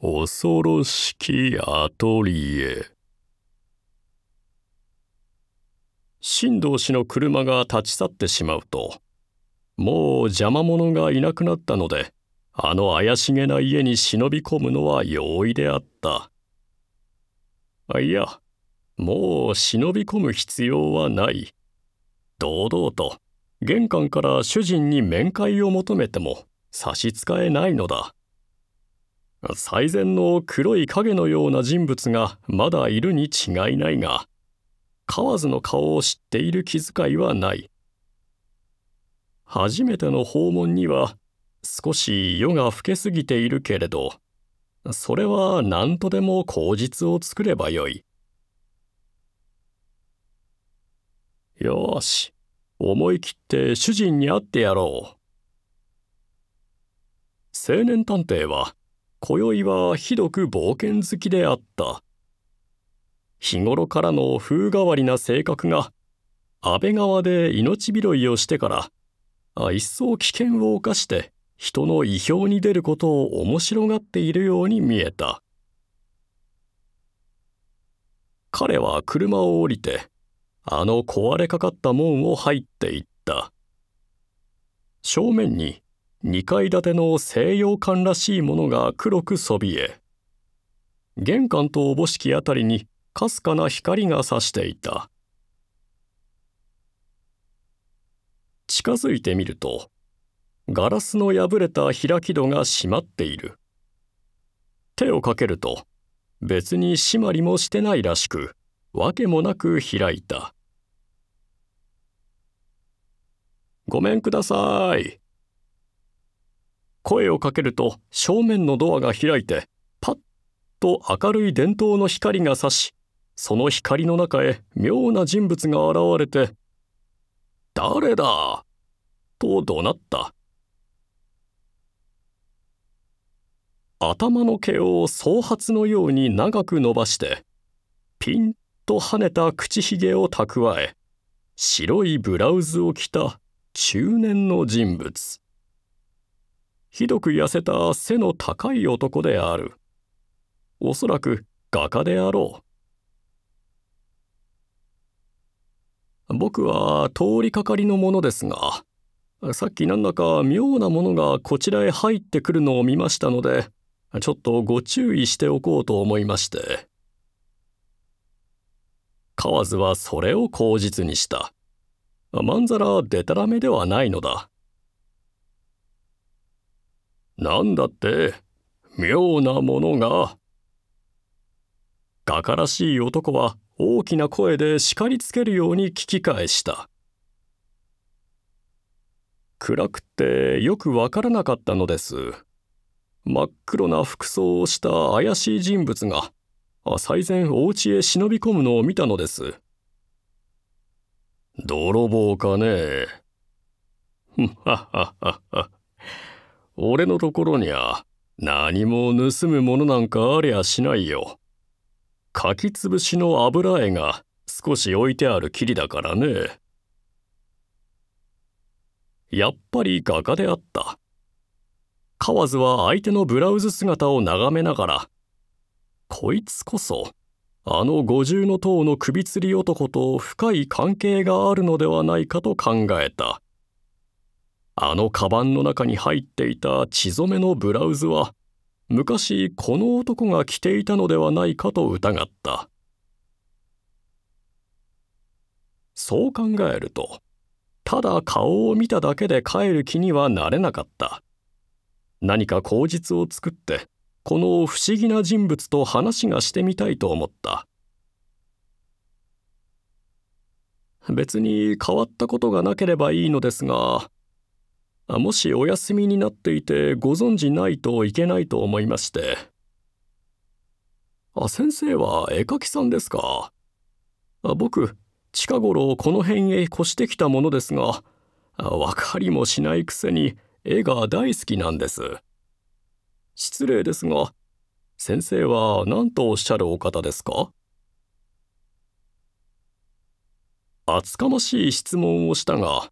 恐ろしきアトリエ。新藤氏の車が立ち去ってしまうともう邪魔者がいなくなったのであの怪しげな家に忍び込むのは容易であった。あいやもう忍び込む必要はない。堂々と玄関から主人に面会を求めても差し支えないのだ。最善の黒い影のような人物がまだいるに違いないが河津の顔を知っている気遣いはない。初めての訪問には少し夜が更けすぎているけれどそれは何とでも口実を作ればよい。よし思い切って主人に会ってやろう。青年探偵は今宵はひどく冒険好きであった。日頃からの風変わりな性格が安倍川で命拾いをしてから一層危険を冒して人の意表に出ることを面白がっているように見えた。彼は車を降りてあの壊れかかった門を入っていった。正面に2階建ての西洋館らしいものが黒くそびえ玄関とおぼしきあたりにかすかな光がさしていた。近づいてみるとガラスの破れた開き戸が閉まっている。手をかけると別に締まりもしてないらしくわけもなく開いた「ごめんください」声をかけると正面のドアが開いてパッと明るい電灯の光が差しその光の中へ妙な人物が現れて「誰だ!」と怒鳴った頭の毛を総髪のように長く伸ばしてピンと跳ねた口ひげを蓄え白いブラウズを着た中年の人物ひどく痩せた背の高い男である。おそらく画家であろう。僕は通りかかりのものですがさっきなんだか妙なものがこちらへ入ってくるのを見ましたのでちょっとご注意しておこうと思いまして。河津はそれを口実にした。まんざらでたらめではないのだ。なんだって？妙なものが。画家らしい男は大きな声で叱りつけるように聞き返した。暗くてよくわからなかったのです。真っ黒な服装をした怪しい人物が最前お家へ忍び込むのを見たのです。泥棒かね。はははは。俺のところにゃ何も盗むものなんかありゃしないよ。かきつぶしの油絵が少し置いてあるきりだからね。やっぱり画家であった。河津は相手のブラウズ姿を眺めながら、こいつこそ、あの五重の塔の首吊り男と深い関係があるのではないかと考えた。あのカバンの中に入っていた血染めのブラウズは昔この男が着ていたのではないかと疑った。そう考えるとただ顔を見ただけで帰る気にはなれなかった。何か口実を作ってこの不思議な人物と話がしてみたいと思った。別に変わったことがなければいいのですがもしお休みになっていてご存じないといけないと思いまして。あ、先生は絵描きさんですか？あ僕、近頃この辺へ越してきたものですが、分かりもしないくせに絵が大好きなんです。失礼ですが、先生は何とおっしゃるお方ですか？厚かましい質問をしたが、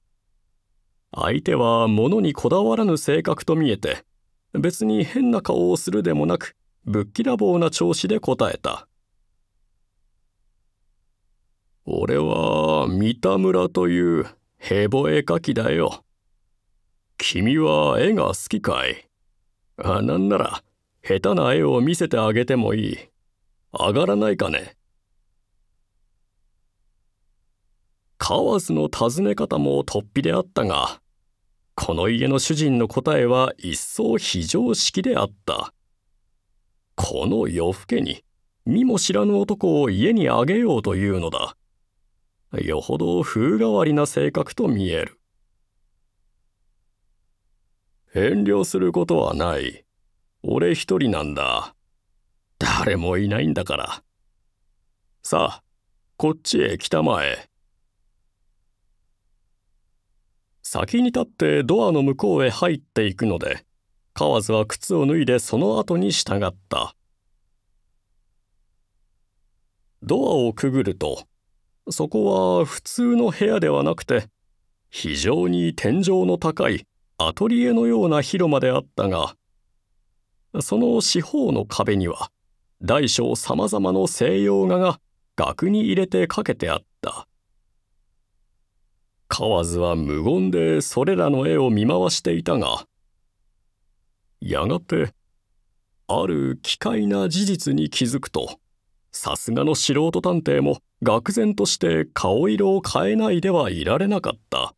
相手は物にこだわらぬ性格と見えて別に変な顔をするでもなくぶっきらぼうな調子で答えた。俺は三田村というヘボ絵描きだよ。君は絵が好きかい？あ、なんなら下手な絵を見せてあげてもいい。上がらないかね？河津の尋ね方も突飛であったが、この家の主人の答えは一層非常識であった。この夜更けに見も知らぬ男を家にあげようというのだ。よほど風変わりな性格と見える。遠慮することはない。俺一人なんだ。誰もいないんだから。さあ、こっちへ来たまえ。先に立ってドアの向こうへ入っていくので、河津は靴を脱いでその後に従った。ドアをくぐると、そこは普通の部屋ではなくて、非常に天井の高いアトリエのような広間であったが、その四方の壁には、大小さまざまの西洋画が額に入れてかけてあった。河津は無言でそれらの絵を見回していたがやがてある奇怪な事実に気づくとさすがの素人探偵も愕然として顔色を変えないではいられなかった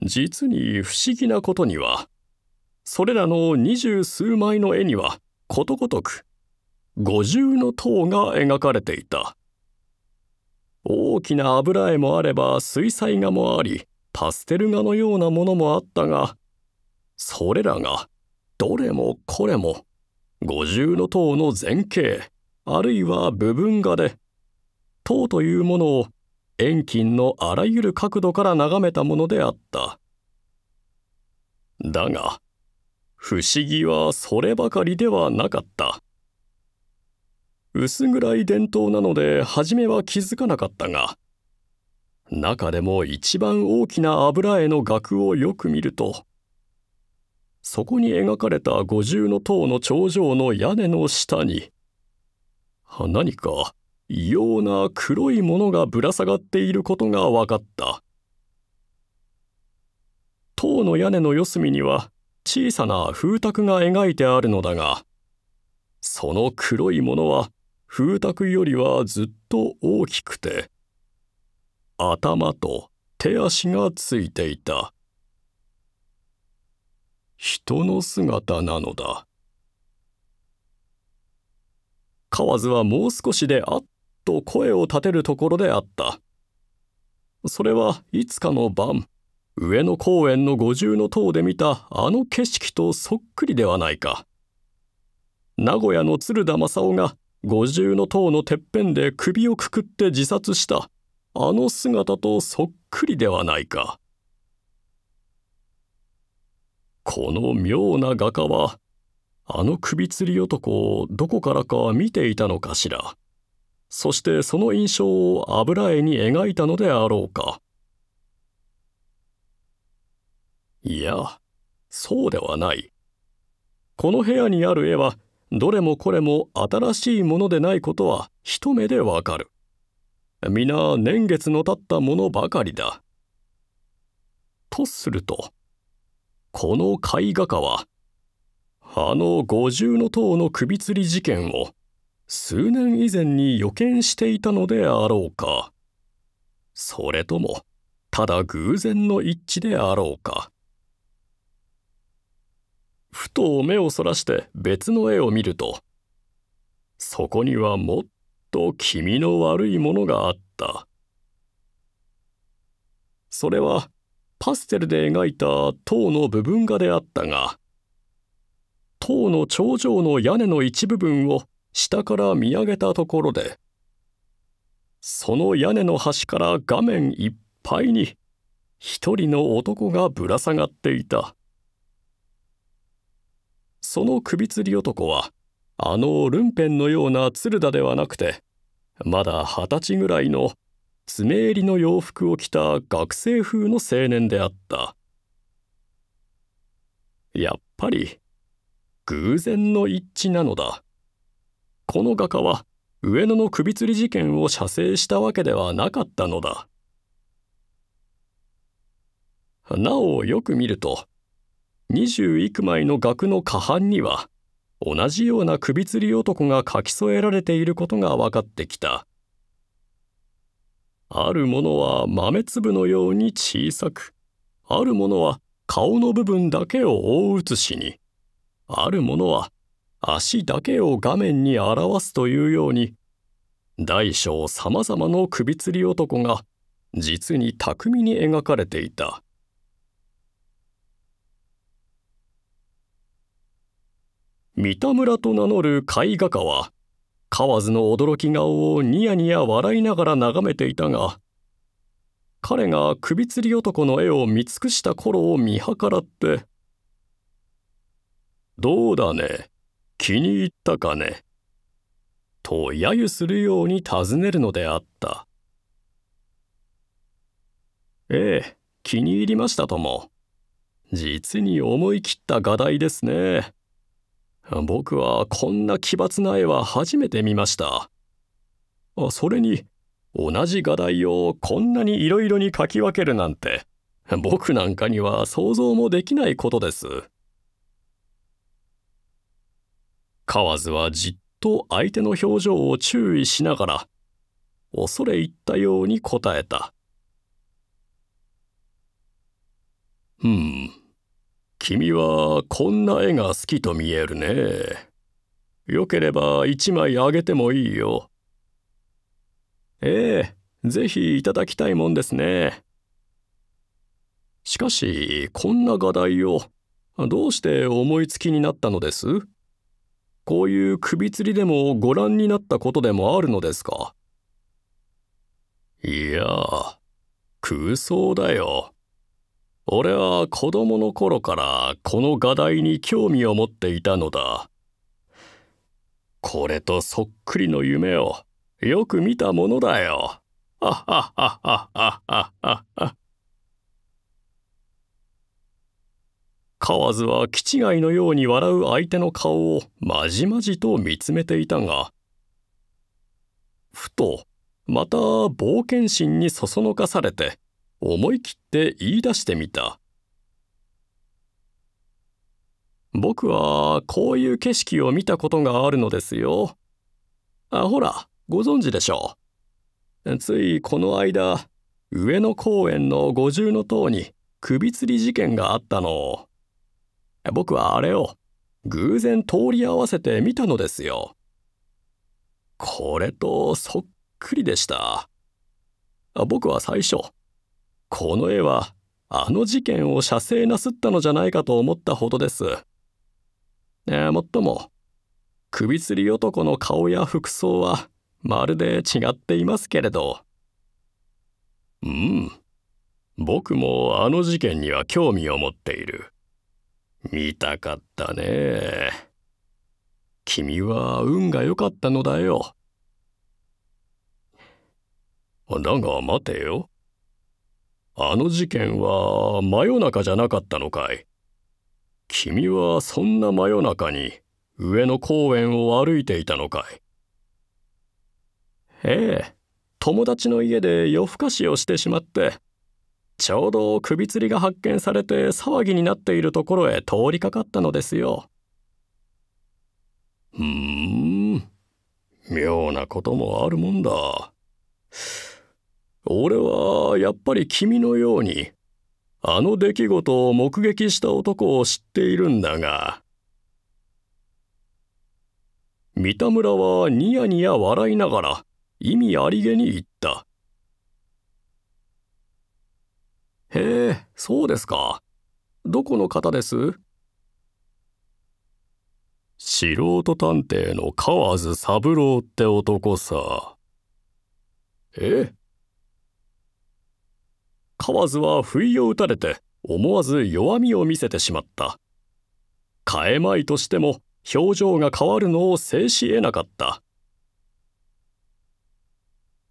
実に不思議なことにはそれらの二十数枚の絵にはことごとく五重の塔が描かれていた。大きな油絵もあれば水彩画もありパステル画のようなものもあったがそれらがどれもこれも五重塔の前景あるいは部分画で塔というものを遠近のあらゆる角度から眺めたものであった。だが不思議はそればかりではなかった。薄暗い伝統なので初めは気づかなかったが中でも一番大きな油絵の額をよく見るとそこに描かれた五重の塔の頂上の屋根の下に何か異様な黒いものがぶら下がっていることが分かった。塔の屋根の四隅には小さな風卓が描いてあるのだがその黒いものは風卓よりはずっと大きくて頭と手足がついていた。人の姿なのだ。河津はもう少しであっと声を立てるところであった。それはいつかの晩上野公園の五重塔で見たあの景色とそっくりではないか。名古屋の鶴田正夫が五重塔のてっぺんで首をくくって自殺したあの姿とそっくりではないか。この妙な画家はあの首吊り男をどこからか見ていたのかしら。そしてその印象を油絵に描いたのであろうか。いや、そうではない。この部屋にある絵はどれもこれも新しいものでないことは一目でわかる。皆年月の経ったものばかりだ。とするとこの絵画家はあの五重塔の首吊り事件を数年以前に予見していたのであろうかそれともただ偶然の一致であろうかふと目をそらして別の絵を見るとそこにはもっと気味の悪いものがあったそれはパステルで描いた塔の部分画であったが塔の頂上の屋根の一部分を下から見上げたところでその屋根の端から画面いっぱいに一人の男がぶら下がっていた。その首吊り男はあのルンペンのような鶴田ではなくてまだ二十歳ぐらいの爪襟の洋服を着た学生風の青年であったやっぱり偶然の一致なのだ。この画家は上野の首吊り事件を写生したわけではなかったのだ。なおよく見ると二十幾枚の額の下半には同じような首吊り男が書き添えられていることが分かってきた。あるものは豆粒のように小さく、あるものは顔の部分だけを大写しに、あるものは足だけを画面に表すというように、大小さまざまの首吊り男が実に巧みに描かれていた。三田村と名乗る絵画家は河津の驚き顔をニヤニヤ笑いながら眺めていたが彼が首吊り男の絵を見尽くした頃を見計らって「どうだね？気に入ったかね」と揶揄するように尋ねるのであった「ええ気に入りましたとも。実に思い切った画題ですね」僕はこんな奇抜な絵は初めて見ました。それに同じ画題をこんなにいろいろに描き分けるなんて僕なんかには想像もできないことです。河津はじっと相手の表情を注意しながら恐れ入ったように答えた。うん。君はこんな絵が好きと見えるね。よければ一枚あげてもいいよ。ええ、ぜひいただきたいもんですね。しかし、こんな画題をどうして思いつきになったのです？こういう首吊りでもご覧になったことでもあるのですか？いや、空想だよ。俺は子供の頃からこの画題に興味を持っていたのだ。これとそっくりの夢をよく見たものだよ。ははははははは。河津は気違いのように笑う相手の顔をまじまじと見つめていたが、ふとまた冒険心にそそのかされて思い切って言い出してみた。僕はこういう景色を見たことがあるのですよ。あ、ほら、ご存知でしょう。ついこの間、上野公園の五重塔に首吊り事件があったの。僕はあれを偶然通り合わせて見たのですよ。これとそっくりでした。僕は最初、この絵はあの事件を写生なすったのじゃないかと思ったほどです。えもっとも首吊り男の顔や服装はまるで違っていますけれど。うん。僕もあの事件には興味を持っている。見たかったね。君は運が良かったのだよ。だが待てよ。あの事件は真夜中じゃなかったのかい君はそんな真夜中に上野公園を歩いていたのかいええ友達の家で夜更かしをしてしまってちょうど首吊りが発見されて騒ぎになっているところへ通りかかったのですよ。ふーん妙なこともあるもんだ。俺はやっぱり君のようにあの出来事を目撃した男を知っているんだが三田村はニヤニヤ笑いながら意味ありげに言った「へえそうですかどこの方です?」素人探偵の河津三郎って男さ。え河津は不意を打たれて思わず弱みを見せてしまった。替えまいとしても表情が変わるのを制し得なかった。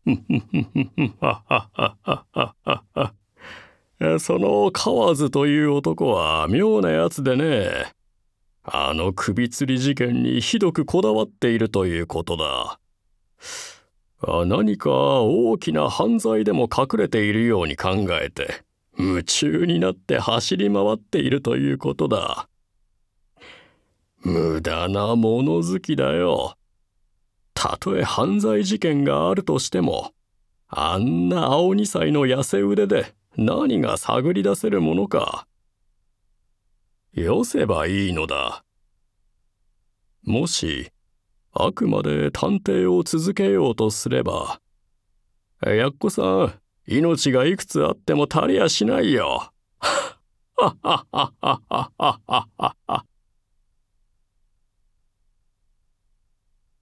その河津という男は妙なやつでね。あの首吊り事件にひどくこだわっているということだ。何か大きな犯罪でも隠れているように考えて夢中になって走り回っているということだ。無駄な物好きだよ。たとえ犯罪事件があるとしても、あんな青二歳の痩せ腕で何が探り出せるものか。よせばいいのだ。もし、あくまで探偵を続けようとすれば、やっこさん、命がいくつあっても足りやしないよ。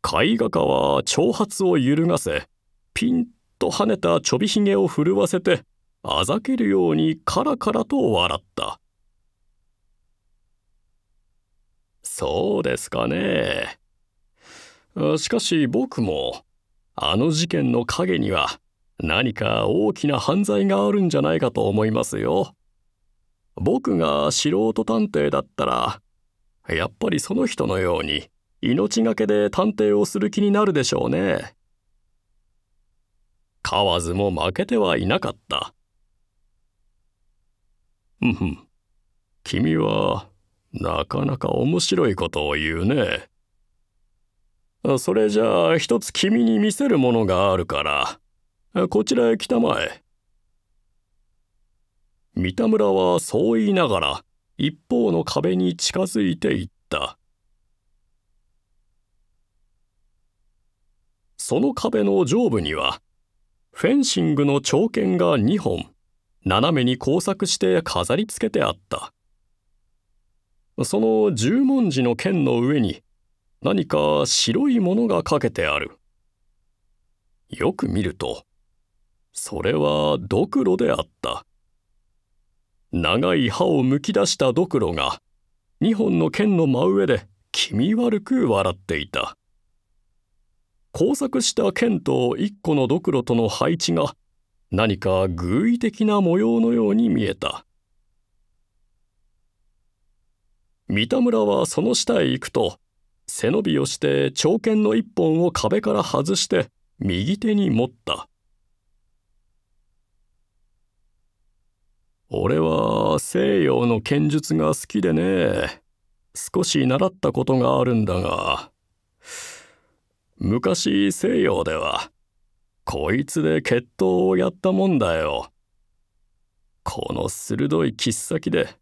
絵画家は挑発を揺るがせ、ピンと跳ねたちょびひげを震わせて、あざけるようにカラカラと笑った。そうですかね。しかし僕も、あの事件の陰には何か大きな犯罪があるんじゃないかと思いますよ。僕が素人探偵だったら、やっぱりその人のように命がけで探偵をする気になるでしょうね。河津も負けてはいなかった。うんふん。君は、なかなか面白いことを言うね。それじゃあ一つ君に見せるものがあるから、こちらへ来たまえ。三田村はそう言いながら一方の壁に近づいていった。その壁の上部にはフェンシングの長剣が2本斜めに工作して飾り付けてあったその十文字の剣の上に何か白いものがかけてある。よく見るとそれはドクロであった。長い歯をむき出したドクロが2本の剣の真上で気味悪く笑っていた。工作した剣と一個のドクロとの配置が何か偶意的な模様のように見えた。三田村はその下へ行くと背伸びをして長剣の一本を壁から外して右手に持った俺は西洋の剣術が好きでね少し習ったことがあるんだが昔西洋ではこいつで決闘をやったもんだよ。この鋭い切っ先で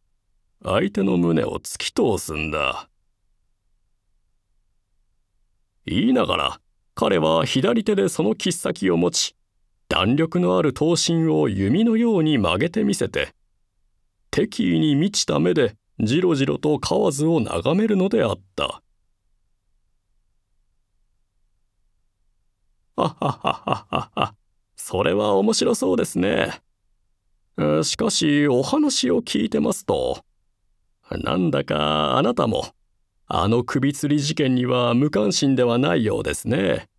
相手の胸を突き通すんだ。言いながら彼は左手でその切っ先を持ち弾力のある刀身を弓のように曲げてみせて敵意に満ちた目でじろじろと河津を眺めるのであった。ははははは。それは面白そうですね。しかし、お話を聞いてますと、なんだかあなたも、あの首吊り事件には無関心ではないようですね。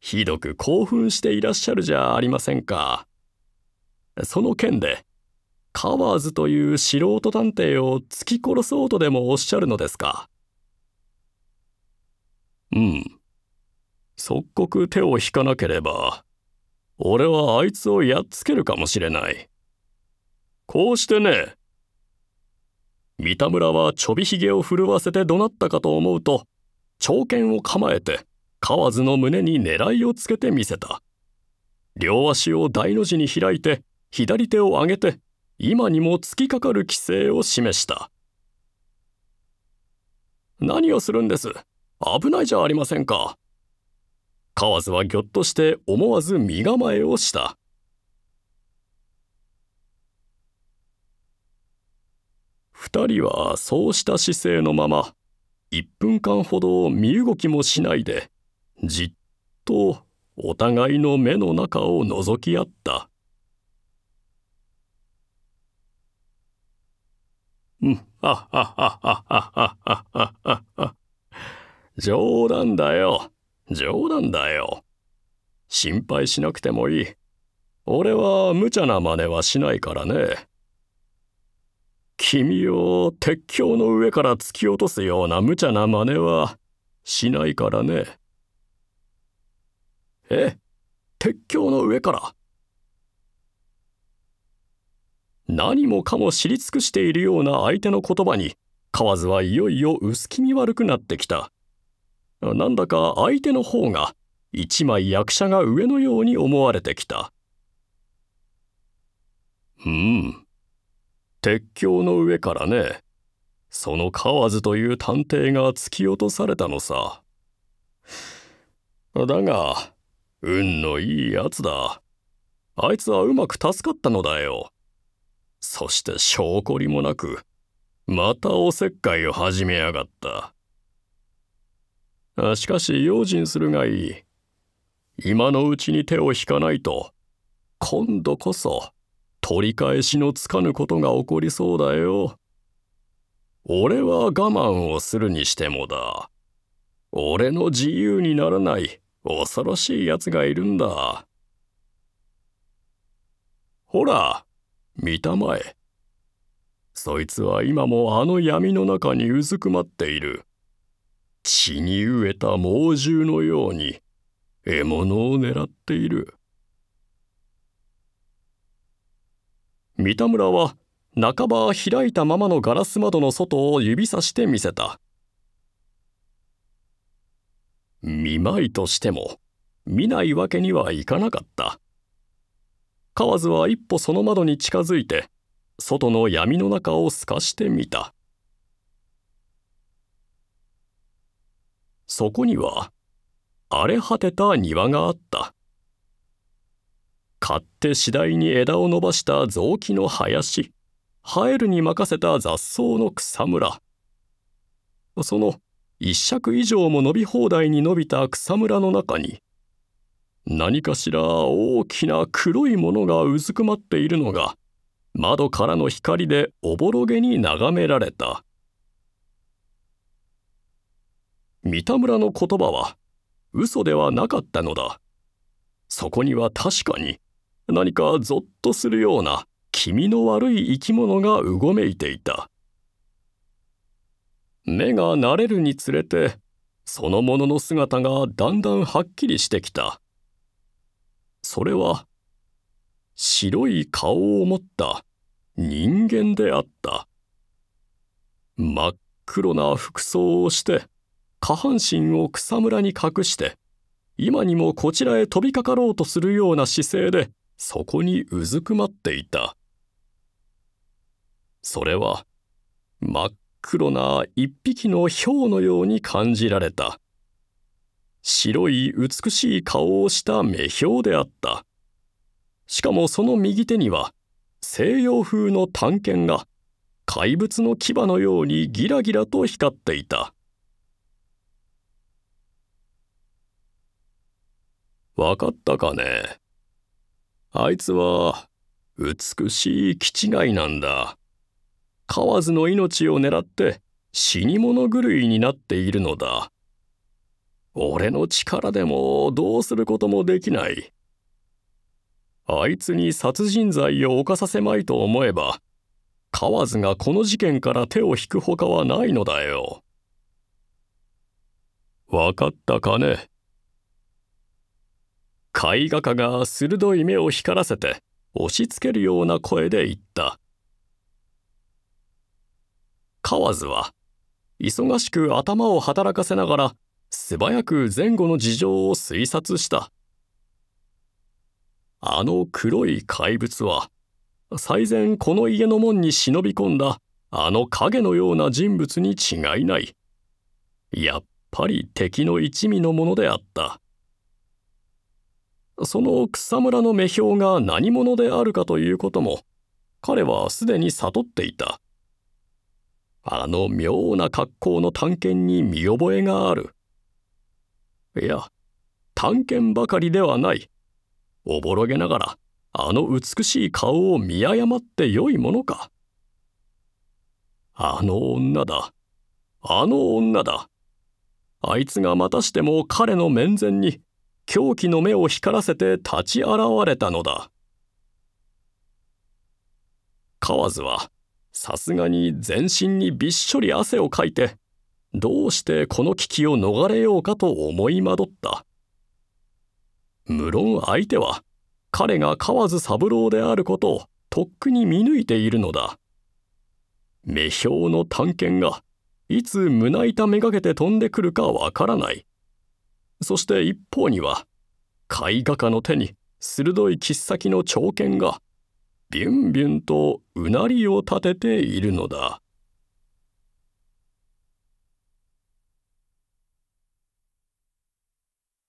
ひどく興奮していらっしゃるじゃありませんか。その件で、カワーズという素人探偵を突き殺そうとでもおっしゃるのですか。うん。即刻手を引かなければ、俺はあいつをやっつけるかもしれない。こうしてね、三田村はちょびひげを震わせて怒鳴ったかと思うと、長剣を構えて、河津の胸に狙いをつけてみせた。両足を大の字に開いて、左手を上げて、今にも突きかかる規制を示した。何をするんです？危ないじゃありませんか。河津はぎょっとして思わず身構えをした2人はそうした姿勢のまま1分間ほど身動きもしないでじっとお互いの目の中を覗き合った。うん。あははははははは冗談だよ。冗談だよ。心配しなくてもいい。俺は無茶な真似はしないからね。君を鉄橋の上から突き落とすような無茶な真似はしないからね。え？鉄橋の上から？何もかも知り尽くしているような相手の言葉に河津はいよいよ薄気味悪くなってきた。なんだか相手の方が一枚役者が上のように思われてきた。うん。鉄橋の上からね。その河津という探偵が突き落とされたのさ。だが、運のいいやつだ。あいつはうまく助かったのだよ。そして証拠りもなく、またおせっかいを始めやがった。しかし用心するがいい。今のうちに手を引かないと、今度こそ取り返しのつかぬことが起こりそうだよ。俺は我慢をするにしてもだ。俺の自由にならない恐ろしい奴がいるんだ。ほら、見たまえ。そいつは今もあの闇の中にうずくまっている。血に飢えた猛獣のように獲物を狙っている。三田村は半ば開いたままのガラス窓の外を指さして見せた。見舞いとしても見ないわけにはいかなかった。河津は一歩その窓に近づいて外の闇の中を透かしてみた。そこには荒れ果てた庭があった。勝手次第に枝を伸ばした雑木の林、生えるに任せた雑草の草むら。その一尺以上も伸び放題に伸びた草むらの中に、何かしら大きな黒いものがうずくまっているのが、窓からの光でおぼろげに眺められた。三田村の言葉は嘘ではなかったのだ。そこには確かに何かゾッとするような気味の悪い生き物がうごめいていた。目が慣れるにつれてそのものの姿がだんだんはっきりしてきた。それは白い顔を持った人間であった。真っ黒な服装をして下半身を草むらに隠して今にもこちらへ飛びかかろうとするような姿勢でそこにうずくまっていた。それは真っ黒な一匹の豹のように感じられた。白い美しい顔をした目標であった。しかもその右手には西洋風の探検が怪物の牙のようにギラギラと光っていた。わかったかね？あいつは美しい気違いなんだ。河津の命を狙って死に物狂いになっているのだ。俺の力でもどうすることもできない。あいつに殺人罪を犯させまいと思えば、河津がこの事件から手を引くほかはないのだよ。わかったかね？絵画家が鋭い目を光らせて押しつけるような声で言った。河津は忙しく頭を働かせながら素早く前後の事情を推察した。あの黒い怪物は最前この家の門に忍び込んだあの影のような人物に違いない。やっぱり敵の一味のものであった。その草むらの目標が何者であるかということも彼はすでに悟っていた。あの妙な格好の探検に見覚えがある。いや、探検ばかりではない。おぼろげながらあの美しい顔を見誤ってよいものか。あの女だ。あの女だ。あいつがまたしても彼の面前に狂気の目を光らせて立ち現れたのだ。河津はさすがに全身にびっしょり汗をかいてどうしてこの危機を逃れようかと思い惑った。無論相手は彼が河津三郎であることをとっくに見抜いているのだ。目標の探検がいつ胸板めがけて飛んでくるかわからない。そして一方には絵画家の手に鋭い切っ先の長剣がビュンビュンとうなりを立てているのだ。